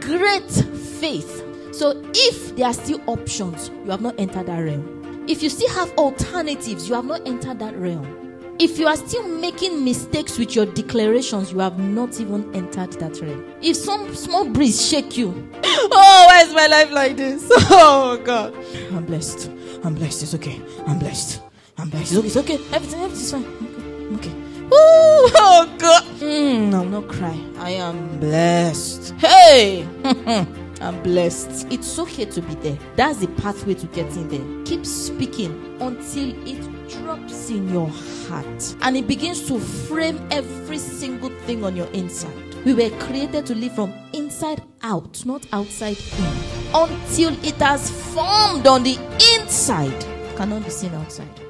great faith. So if there are still options, you have not entered that realm. If you still have alternatives, you have not entered that realm. If you are still making mistakes with your declarations, you have not even entered that realm. If some small breeze shake you, oh, why is my life like this? Oh God, I'm blessed. I'm blessed. It's okay. I'm blessed. I'm blessed. It's okay. Everything, everything's fine. Okay. okay. Not cry. I am blessed. Hey. I'm blessed. It's okay to be there. That's the pathway to getting there. Keep speaking until it drops in your heart and it begins to frame every single thing on your inside. We were created to live from inside out, not outside in. Until it has formed on the inside, cannot be seen outside.